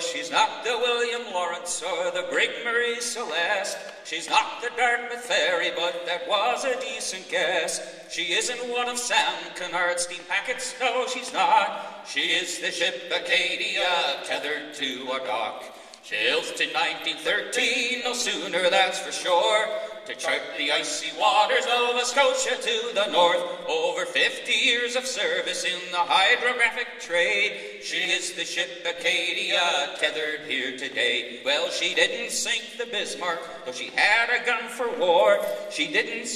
She's not the William Lawrence or the Brig Marie Celeste. She's not the Dartmouth Ferry, but that was a decent guess. She isn't one of Sam Cunard's steam packets, no, she's not. She is the ship Acadia, tethered to a dock. Sails to 1913, no sooner, that's for sure to chart the icy waters, of Nova Scotia to the north. Over 50 years of service in the hydrographic trade. She is the ship Acadia, tethered here today. Well, she didn't sink the Bismarck, though she had a gun for war. She didn't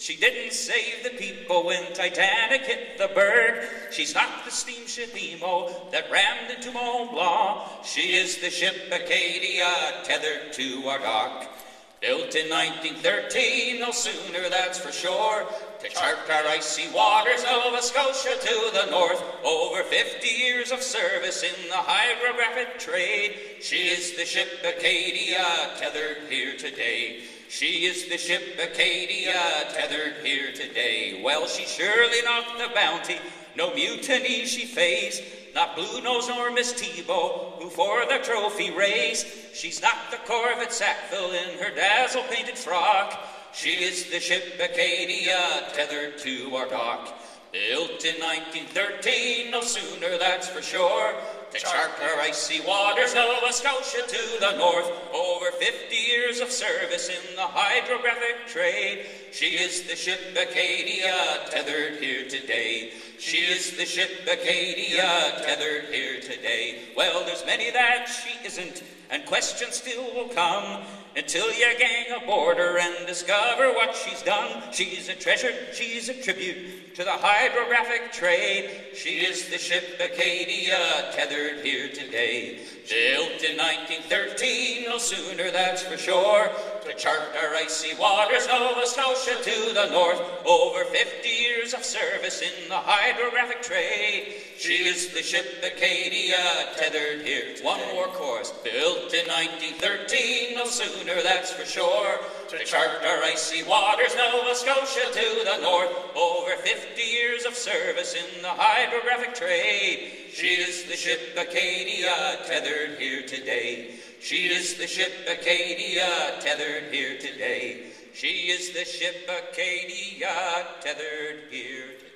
she didn't save the people when Titanic hit the berg. She's not the steamship Imo that rammed into Mont Blanc. She is the ship Acadia, tethered to our dock. Built in 1913, no sooner, that's for sure, to chart our icy waters, Nova Scotia to the north. Over 50 years of service in the hydrographic trade, she is the ship Acadia, tethered here today. She is the ship Acadia, tethered here today. Well, she surely not the bounty, no mutiny she faced. Not Bluenose nor Miss Thebaud, who for the trophy raced. She's not the Corvette Sackville in her dazzle painted frock. She is the ship Acadia, tethered to our dock. Built in 1913, no sooner, that's for sure. To chart our icy waters, Nova Scotia to the north. Over 50 years of service in the hydrographic trade. She is the ship Acadia, tethered here today. She is the ship Acadia, tethered here today. Well, there's many that she isn't, and questions still will come until you gang aboard her and discover what she's done. She's a treasure, she's a tribute to the hydrographic trade. She is the ship Acadia, tethered here today. Built in 1913, no sooner, that's for sure, to chart our icy waters, Nova Scotia to the north. Over 50 years of service in the hydrographic trade. She is the ship Acadia, tethered here. One more course, built in 1913, no sooner, that's for sure, to chart our icy waters, Nova Scotia to the north. Over 50 years of service in the hydrographic trade. She is the ship Acadia, tethered here today. She is the ship Acadia, tethered here today. She is the ship Acadia, tethered here today.